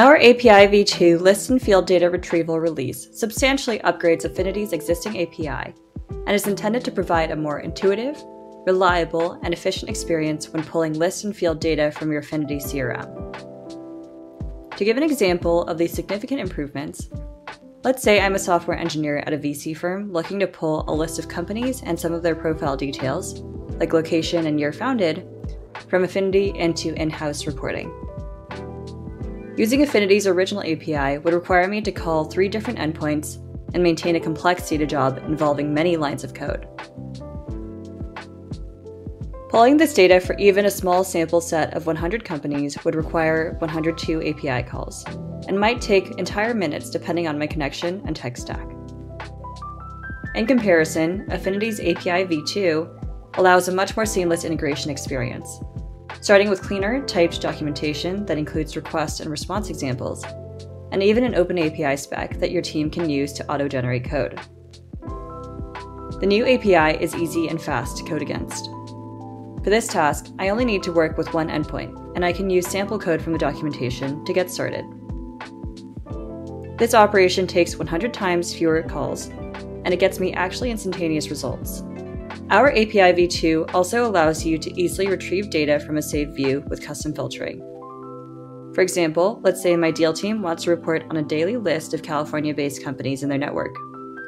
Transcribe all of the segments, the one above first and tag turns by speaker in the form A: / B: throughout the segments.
A: Our API v2 list and field data retrieval release substantially upgrades Affinity's existing API and is intended to provide a more intuitive, reliable, and efficient experience when pulling list and field data from your Affinity CRM. To give an example of these significant improvements, let's say I'm a software engineer at a VC firm looking to pull a list of companies and some of their profile details, like location and year founded, from Affinity into in house reporting. Using Affinity's original API would require me to call three different endpoints and maintain a complex data job involving many lines of code. Pulling this data for even a small sample set of 100 companies would require 102 API calls, and might take entire minutes depending on my connection and tech stack. In comparison, Affinity's API v2 allows a much more seamless integration experience, starting with cleaner, typed documentation that includes request and response examples, and even an OpenAPI spec that your team can use to auto generate code. The new API is easy and fast to code against. For this task, I only need to work with one endpoint, and I can use sample code from the documentation to get started. This operation takes 100 times fewer calls, and it gets me actually instantaneous results. Our API v2 also allows you to easily retrieve data from a saved view with custom filtering. For example, let's say my deal team wants to report on a daily list of California based companies in their network.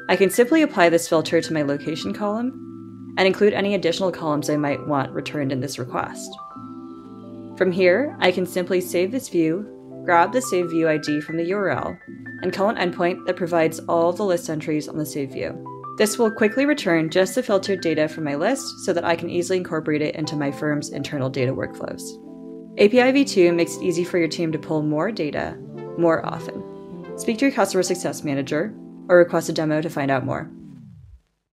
A: I can simply apply this filter to my location column and include any additional columns I might want returned in this request. From here, I can simply save this view, grab the save view ID from the URL, and call an endpoint that provides all the list entries on the save view. This will quickly return just the filtered data from my list so that I can easily incorporate it into my firm's internal data workflows. API v2 makes it easy for your team to pull more data more often. Speak to your customer success manager or request a demo to find out more.